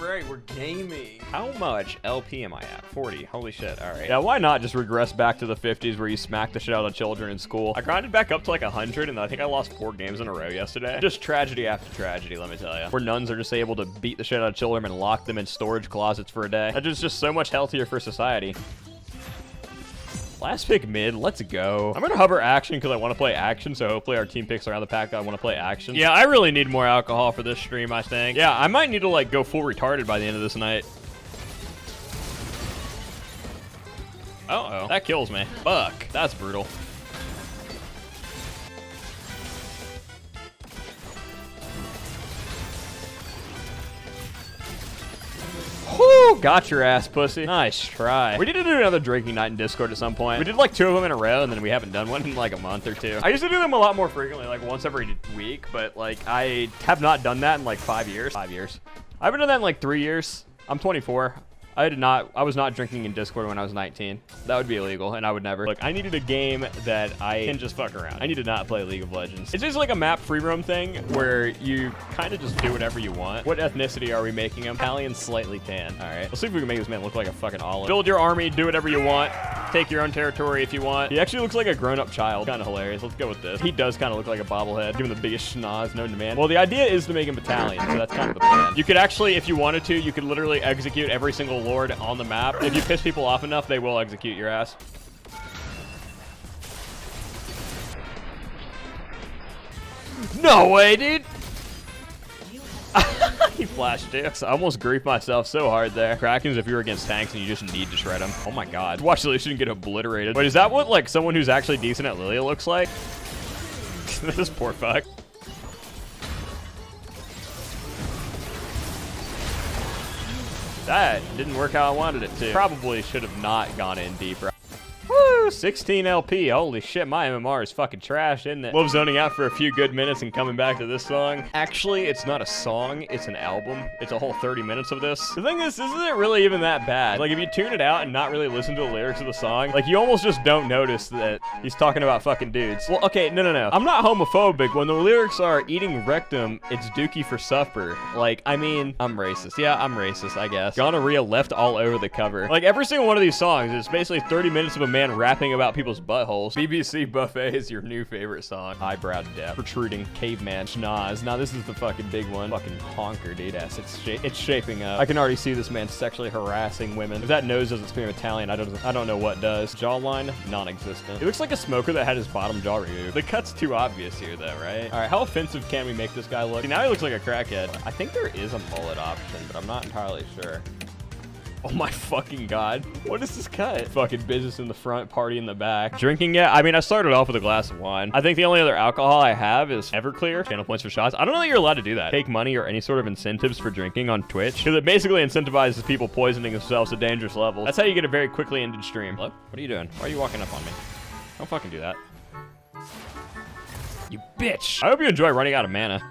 Right, we're gaming. How much LP am I at? 40. Holy shit. All right. Yeah, why not just regress back to the 50s where you smack the shit out of children in school? I grinded back up to like 100, and I think I lost four games in a row yesterday. Just tragedy after tragedy, let me tell you. Where nuns are just able to beat the shit out of children and lock them in storage closets for a day. That is just so much healthier for society. Last pick mid, let's go. I'm gonna hover Akshan because I want to play Akshan, so hopefully our team picks around the pack I want to play Akshan. Yeah, I really need more alcohol for this stream, I think. Yeah, I might need to like go full retarded by the end of this night. Uh-oh, that kills me. Fuck, that's brutal. Got your ass, pussy. Nice try. We need to do another drinking night in Discord at some point. We did like two of them in a row, and then we haven't done one in like a month or two. I used to do them a lot more frequently, like once every week, but like I have not done that in like five years. Five years. I haven't done that in like three years. I'm 24. I did not. I was not drinking in Discord when I was 19. That would be illegal, and I would never. Look, I needed a game that I can just fuck around. I need to not play League of Legends. It's just like a map free roam thing where you kind of just do whatever you want. What ethnicity are we making him? Italian, slightly tan. All right. Let's see if we can make this man look like a fucking olive. Build your army. Do whatever you want. Take your own territory if you want. He actually looks like a grown-up child. Kind of hilarious. Let's go with this. He does kind of look like a bobblehead. Give him the biggest schnoz known to man. Well, the idea is to make him Italian, so that's kind of the plan. You could actually, if you wanted to, you could literally execute every single lord on the map. If you piss people off enough, they will execute your ass. No way, dude! he flashed it. I almost griefed myself so hard there. Krakens, if you're against tanks and you just need to shred them. Oh my god. Watch Lucian get obliterated. Wait, is that what like someone who's actually decent at Lilia looks like? this poor fuck. That didn't work how I wanted it to. Probably should have not gone in deeper. Woo, 16 LP. Holy shit, my MMR is fucking trash, isn't it? Love zoning out for a few good minutes and coming back to this song. Actually, it's not a song, it's an album. It's a whole 30 minutes of this. The thing is, this isn't it really even that bad. Like, if you tune it out and not really listen to the lyrics of the song, like, you almost just don't notice that he's talking about fucking dudes. Well, okay, no, no, no. I'm not homophobic. When the lyrics are eating rectum, it's dookie for supper. Like, I mean, I'm racist. Yeah, I'm racist, I guess. Gonorrhea left all over the cover. Like, every single one of these songs is basically 30 minutes of a man rapping about people's buttholes. BBC Buffet is your new favorite song. Eyebrow depth. Protruding caveman schnoz. Now this is the fucking big one. Fucking honker, dude. Ass. It's sh it's shaping up. I can already see this man sexually harassing women. If that nose doesn't scream Italian, I don't I don't know what does. Jawline, non-existent. He looks like a smoker that had his bottom jaw removed. The cut's too obvious here though, right? All right, how offensive can we make this guy look? See, now he looks like a crackhead. I think there is a mullet option, but I'm not entirely sure. Oh my fucking god. What is this cut? Fucking business in the front, party in the back. Drinking yet? I mean, I started off with a glass of wine. I think the only other alcohol I have is Everclear. Channel points for shots. I don't know that you're allowed to do that. Take money or any sort of incentives for drinking on Twitch. Because it basically incentivizes people poisoning themselves to dangerous levels. That's how you get a very quickly ended stream. Hello? What are you doing? Why are you walking up on me? Don't fucking do that. You bitch. I hope you enjoy running out of mana.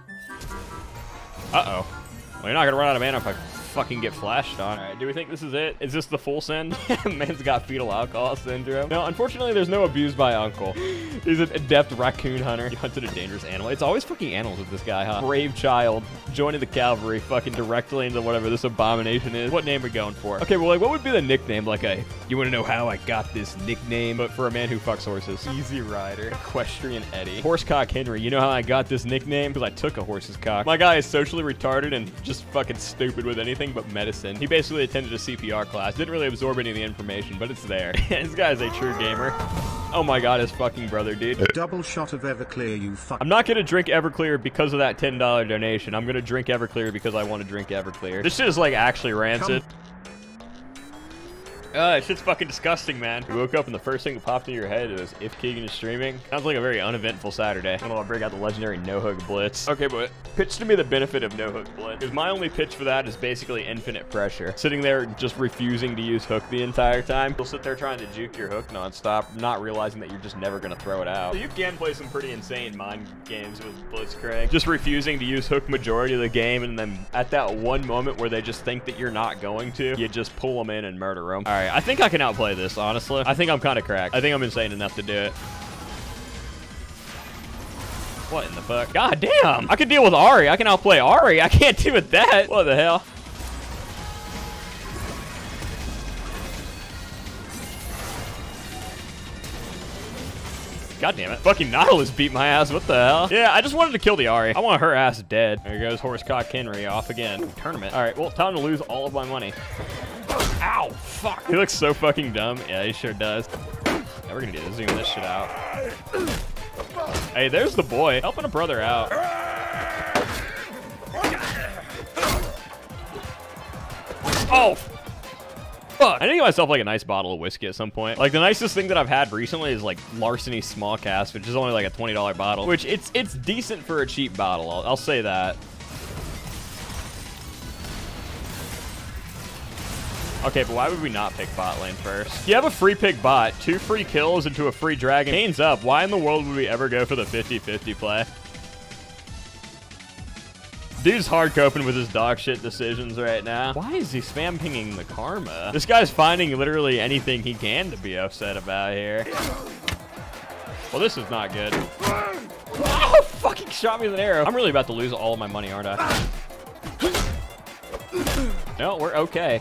Uh-oh. Well, you're not gonna run out of mana if I fucking get flashed on. All right, do we think this is it? Is this the full send? Man's got fetal alcohol syndrome. No, unfortunately, there's no abused by uncle. He's an adept raccoon hunter. He hunted a dangerous animal. It's always fucking animals with this guy, huh? Brave child, joining the cavalry, fucking directly into whatever this abomination is. What name are we going for? Okay, well, like, what would be the nickname? Like a, you want to know how I got this nickname? But for a man who fucks horses. Easy Rider. Equestrian Eddie. Horsecock Henry. You know how I got this nickname? Because I took a horse's cock. My guy is socially retarded and just fucking stupid with anything but medicine. He basically attended a CPR class. Didn't really absorb any of the information, but it's there. this guy is a true gamer. Oh my god, his fucking brother, dude. A double shot of Everclear, you fuck. I'm not gonna drink Everclear because of that $10 donation. I'm gonna drink Everclear because I want to drink Everclear. This shit is like actually rancid. Uh, shit's fucking disgusting, man. You woke up and the first thing that popped into your head was if Keegan is streaming. Sounds like a very uneventful Saturday. I'm gonna break out the legendary no-hook blitz. Okay, but pitch to me the benefit of no-hook blitz. Because my only pitch for that is basically infinite pressure. Sitting there just refusing to use hook the entire time. You'll sit there trying to juke your hook nonstop, not realizing that you're just never gonna throw it out. So you can play some pretty insane mind games with Blitzcrank. Just refusing to use hook majority of the game, and then at that one moment where they just think that you're not going to, you just pull them in and murder them. All right right, I think I can outplay this, honestly. I think I'm kind of cracked. I think I'm insane enough to do it. What in the fuck? God damn. I can deal with Ahri. I can outplay Ahri. I can't deal with that. What the hell? God damn it. Fucking Nautilus beat my ass. What the hell? Yeah, I just wanted to kill the Ahri. I want her ass dead. There goes Horsecock Henry off again. Tournament. All right, well, time to lose all of my money. Ow, fuck. He looks so fucking dumb. Yeah, he sure does. Yeah, we're gonna get to zoom this shit out. Hey, there's the boy. Helping a brother out. Oh, fuck. I need to get myself like a nice bottle of whiskey at some point. Like the nicest thing that I've had recently is like Larceny Small Cask, which is only like a $20 bottle, which it's it's decent for a cheap bottle. I'll, I'll say that. Okay, but why would we not pick bot lane first? You have a free pick bot, two free kills into a free dragon. Kayn's up. Why in the world would we ever go for the 50-50 play? Dude's hard coping with his dog shit decisions right now. Why is he spam pinging the karma? This guy's finding literally anything he can to be upset about here. Well, this is not good. Oh, fucking shot me with an arrow. I'm really about to lose all of my money, aren't I? No, we're okay.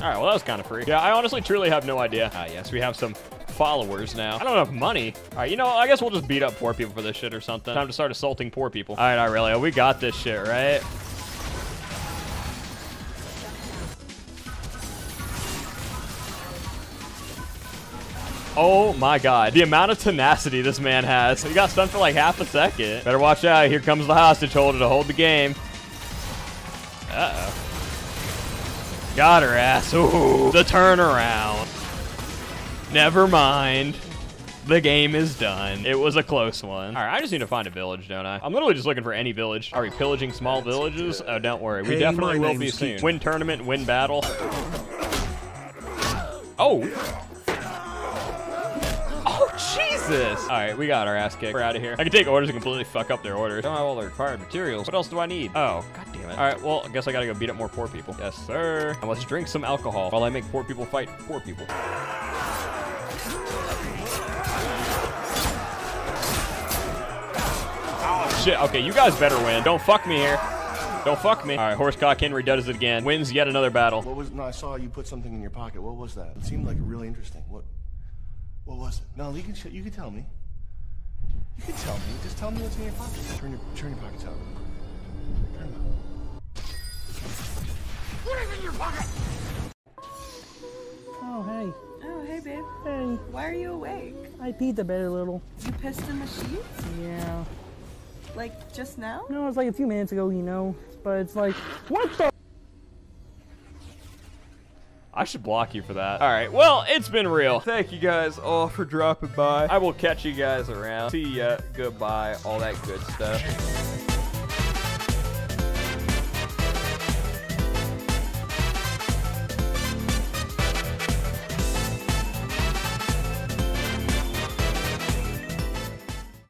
All right, well, that was kind of free. Yeah, I honestly truly have no idea. Ah, yes, we have some followers now. I don't have money. All right, you know, I guess we'll just beat up poor people for this shit or something. Time to start assaulting poor people. All right, Aurelio, we got this shit, right? Oh my god. The amount of tenacity this man has. He got stunned for like half a second. Better watch out. Here comes the hostage holder to hold the game. Uh-oh. Got her ass. Ooh, the turnaround. Never mind. The game is done. It was a close one. All right, I just need to find a village, don't I? I'm literally just looking for any village. Are we pillaging small villages? Oh, don't worry. We Hey, definitely will be soon. Win tournament, win battle. Oh. Oh, Jesus. All right, we got our ass kicked. We're out of here. I can take orders and completely fuck up their orders. Don't have all the required materials. What else do I need? Oh, god. All right, well, I guess I gotta go beat up more poor people. Yes, sir. And let's drink some alcohol while I make poor people fight poor people. Oh, shit. Okay, you guys better win. Don't fuck me here. Don't fuck me. All right, Horsecock Henry does it again. Wins yet another battle. What was? No, I saw you put something in your pocket. What was that? It seemed like really interesting. What? What was it? No, you can. sh- You can tell me. You can tell me. Just tell me what's in your pocket. Turn your turn your pockets out. What is in your pocket? Oh, hey. Oh, hey, babe. Hey. Why are you awake? I peed the bed a little. You pissed in the sheets? Yeah. Like, just now? No, it was like a few minutes ago, you know. But it's like, what the? I should block you for that. All right, well, it's been real. Thank you guys all for dropping by. I will catch you guys around. See ya, goodbye, all that good stuff.